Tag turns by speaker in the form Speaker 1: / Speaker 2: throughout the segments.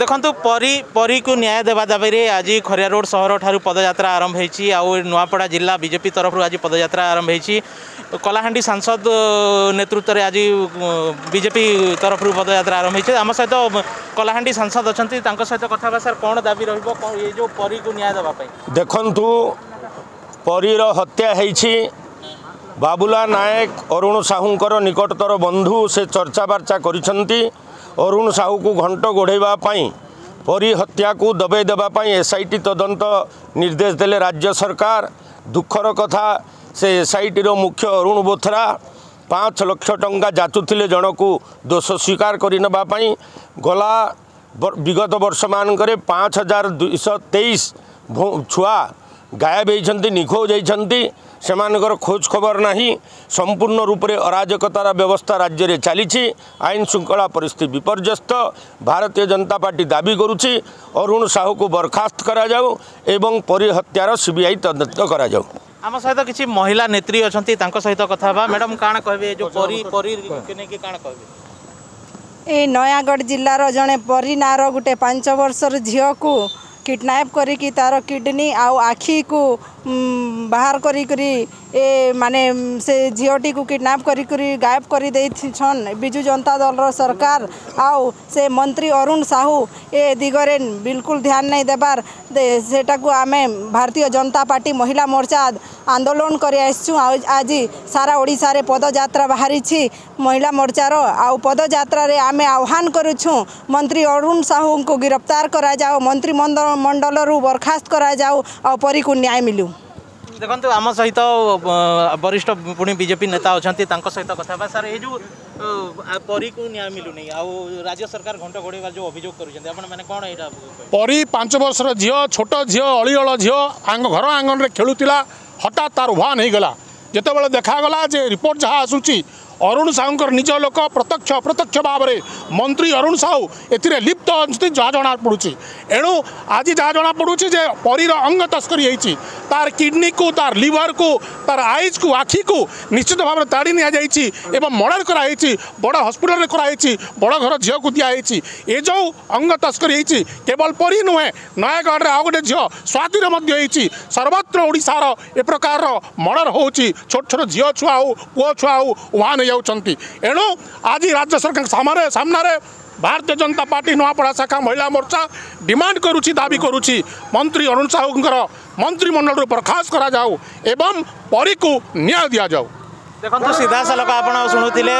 Speaker 1: ଦେଖନ୍ତୁ ପରୀ ପରୀକୁ ନ୍ୟାୟ ଦେବା ଦାବିରେ ଆଜି ଖରିଆ ରୋଡ଼ ସହରଠାରୁ ପଦଯାତ୍ରା ଆରମ୍ଭ ହେଇଛି ଆଉ ନୂଆପଡ଼ା ଜିଲ୍ଲା ବିଜେପି ତରଫରୁ ଆଜି ପଦଯାତ୍ରା ଆରମ୍ଭ ହେଇଛି କଳାହାଣ୍ଡି ସାଂସଦ ନେତୃତ୍ୱରେ ଆଜି ବିଜେପି ତରଫରୁ ପଦଯାତ୍ରା ଆରମ୍ଭ ହେଇଛି ଆମ ସହିତ କଳାହାଣ୍ଡି ସାଂସଦ ଅଛନ୍ତି ତାଙ୍କ ସହିତ କଥା ହେବା ସାର୍ କ'ଣ ଦାବି ରହିବ କ'ଣ ଏ ଯେଉଁ ପରୀକୁ ନ୍ୟାୟ ଦେବା ପାଇଁ
Speaker 2: ଦେଖନ୍ତୁ ପରୀର ହତ୍ୟା ହେଇଛି ବାବୁଲା ନାୟକ ଅରୁଣ ସାହୁଙ୍କର ନିକଟତର ବନ୍ଧୁ ସେ ଚର୍ଚ୍ଚାବାର୍ଚ୍ଚା କରିଛନ୍ତି अरुण साहू को घंट गोड़ाई परी हत्या को दबाई देवाई एस आई टी तदंत निर्देश दे राज्य सरकार दुखर कथा से एस आई टी मुख्य अरुण बोथरा पांच लक्ष टा जाचुले जन को दोष स्वीकार करवाई गला विगत वर्ष मानक पाँच हजार दुश तेईस छुआ गायब होती निखोज होती ସେମାନଙ୍କର ଖୋଜ ଖବର ନାହିଁ ସମ୍ପୂର୍ଣ୍ଣ ରୂପରେ ଅରାଜକତାର ବ୍ୟବସ୍ଥା ରାଜ୍ୟରେ ଚାଲିଛି ଆଇନ ଶୃଙ୍ଖଳା ପରିସ୍ଥିତି ବିପର୍ଯ୍ୟସ୍ତ ଭାରତୀୟ ଜନତା ପାର୍ଟି ଦାବି କରୁଛି ଅରୁଣ ସାହୁକୁ ବରଖାସ୍ତ କରାଯାଉ ଏବଂ ପରିହତ୍ୟାର ସି ବି ଆଇ ତଦନ୍ତ କରାଯାଉ
Speaker 1: ଆମ ସହିତ କିଛି ମହିଳା ନେତ୍ରୀ ଅଛନ୍ତି ତାଙ୍କ ସହିତ କଥା ହେବା ମ୍ୟାଡ଼ାମ୍ କ'ଣ କହିବେ ଯେଉଁ କହିବେ
Speaker 3: ଏ ନୟାଗଡ଼ ଜିଲ୍ଲାର ଜଣେ ପରି ନାଁର ଗୋଟେ ପାଞ୍ଚ ବର୍ଷର ଝିଅକୁ କିଡ଼ନାପ୍ କରିକି ତାର କିଡ଼ନୀ ଆଉ ଆଖିକୁ ବାହାର କରିକରି ଏ ମାନେ ସେ ଝିଅଟିକୁ କିଡ଼ନାପ୍ କରିକରି ଗାୟବ କରିଦେଇଛନ୍ ବିଜୁ ଜନତା ଦଳର ସରକାର ଆଉ ସେ ମନ୍ତ୍ରୀ ଅରୁଣ ସାହୁ ଏ ଦିଗରେ ବିଲକୁଲ ଧ୍ୟାନ ନାଇଁ ଦେବାର ସେଟାକୁ ଆମେ ଭାରତୀୟ ଜନତା ପାର୍ଟି ମହିଳା ମୋର୍ଚ୍ଚା ଆନ୍ଦୋଳନ କରି ଆସିଛୁ ଆଉ ଆଜି ସାରା ଓଡ଼ିଶାରେ ପଦଯାତ୍ରା ବାହାରିଛି ମହିଳା ମୋର୍ଚ୍ଚାର ଆଉ ପଦଯାତ୍ରାରେ ଆମେ ଆହ୍ୱାନ କରୁଛୁ ମନ୍ତ୍ରୀ ଅରୁଣ ସାହୁଙ୍କୁ ଗିରଫତାର କରାଯାଉ ମନ୍ତ୍ରିମଣ୍ଡଳରୁ ବରଖାସ୍ତ କରାଯାଉ ଆଉ ପରୀକୁ ନ୍ୟାୟ ମିଳୁ
Speaker 1: आम सहित वरिष्ठ बीजेपी नेता अनि त सहित परी परीको न्याय मिलु आउँ राज्य सरकार घन्ट घोडा जो अभियोग गर्नु आइ परी पाँच वर्ष र झिउ छोटि अलिअल झि
Speaker 4: घर आंगन आँगन खेल्ला हटात तर उहान होइला जे रिपोर्ट जहाँ आसु অরুণ সাহুঙ্কর নিজ লোক প্রত্যক্ষ অপ্রত্যক্ষ ভাবে মন্ত্রী অরুণ সাহু এতে লিপ্ত অনুষ্ঠিত যা জনা পড়ুছে এণু আজ যা জনা পড়ুছে যে পরীর অঙ্গ তস্করি হয়েছি তার কিডনি কু তার লিভর কু তার আইজ কু আখি কু নিশ্চিত ভাবে তাড়ি নিয়ে যাই এবং মর্ডার করা হয়েছি বড় হসপিটালে করা হয়েছি বড় ঘর ঝিউকু দিয়া হয়েছি এ যে অঙ্গ তস্করি হয়েছি কেবল পরী নুহে নয়গড়ে আউ গোটে ঝিও স্বাতির মধ্যে হয়েছি সর্বত্র ওড়শার এ প্রকার মর্ডার হচ্ছে ছোট ছোট ঝিও ছুয়া হো পুয় ছুয়া হো ওয়ান ଦେଇଯାଉଛନ୍ତି ଏଣୁ ଆଜି ରାଜ୍ୟ ସରକାରଙ୍କ ସାମନାରେ ସାମ୍ନାରେ ଭାରତୀୟ ଜନତା ପାର୍ଟି ନୂଆପଡ଼ା ଶାଖା ମହିଳା ମୋର୍ଚ୍ଚା ଡିମାଣ୍ଡ କରୁଛି ଦାବି କରୁଛି ମନ୍ତ୍ରୀ ଅରୁଣ ସାହୁଙ୍କର ମନ୍ତ୍ରିମଣ୍ଡଳରୁ ବରଖାସ୍ତ କରାଯାଉ ଏବଂ ପରୀକୁ ନ୍ୟାୟ ଦିଆଯାଉ
Speaker 1: ଦେଖନ୍ତୁ ସିଧାସଳଖ ଆପଣ ଶୁଣୁଥିଲେ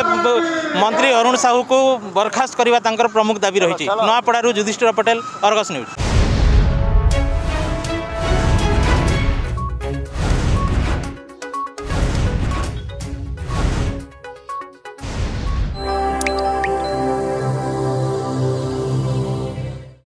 Speaker 1: ମନ୍ତ୍ରୀ ଅରୁଣ ସାହୁକୁ ବରଖାସ୍ତ କରିବା ତାଙ୍କର ପ୍ରମୁଖ ଦାବି ରହିଛି ନୂଆପଡ଼ାରୁ ଯୁଧିଷ୍ଠିର ପଟେଲ ଅର୍ଗସ ନ୍ୟୁଜ୍